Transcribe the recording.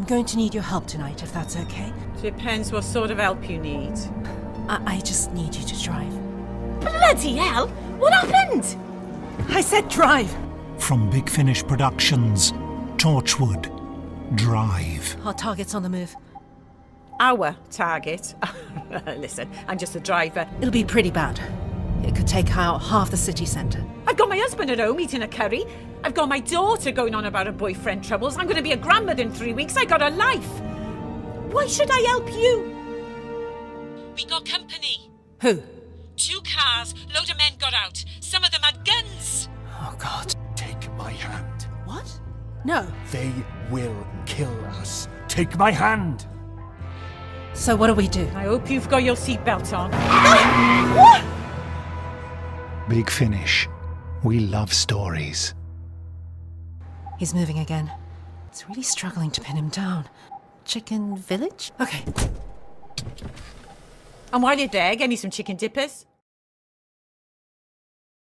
I'm going to need your help tonight, if that's okay. Depends what sort of help you need. I, I just need you to drive. Bloody hell! What happened? I said drive! From Big Finish Productions, Torchwood, Drive. Our target's on the move. Our target. Listen, I'm just a driver. It'll be pretty bad. It could take out half the city centre. I've got my husband at home eating a curry. I've got my daughter going on about her boyfriend troubles. I'm going to be a grandmother in three weeks. I got a life. Why should I help you? We got company. Who? Two cars, load of men got out. Some of them had guns. Oh, God. Take my hand. What? No. They will kill us. Take my hand. So what do we do? I hope you've got your seatbelt on. Big Finish. We love stories. He's moving again. It's really struggling to pin him down. Chicken Village? Okay. And while you're there, get me some chicken dippers.